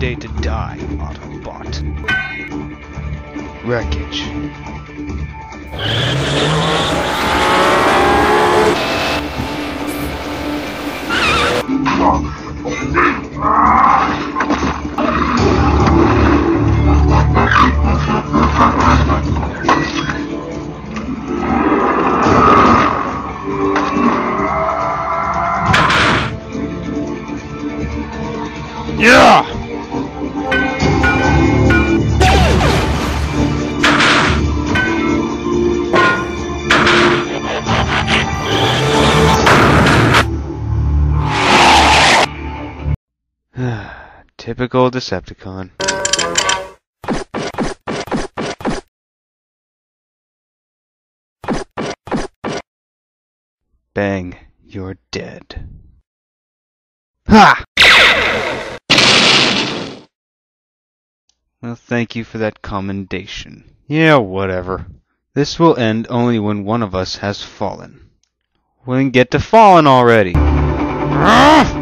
day to die, Autobot. Wreckage. Yeah! Typical Decepticon. Bang, you're dead. Ha! Well, thank you for that commendation. Yeah, whatever. This will end only when one of us has fallen. Well, then get to falling already. Ah!